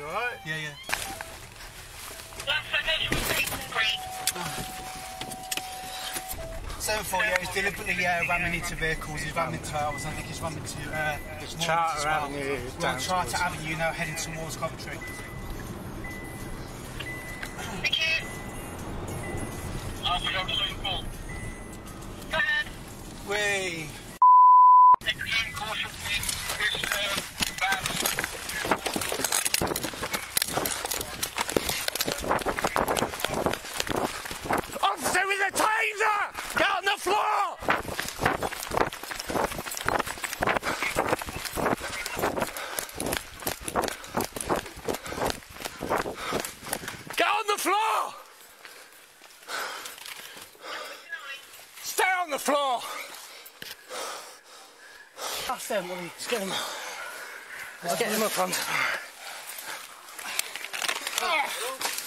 You alright? Yeah, yeah. Seven four, yeah, he's deliberately uh, ramming into vehicles. He's ramming into ours. I think he's ramming to uh, It's Morris Charter as well. Avenue We're on Charter Avenue now, heading towards Coventry. We. Officer on the floor. That's them, Willie. Let's get them. Let's get them up on. Ah.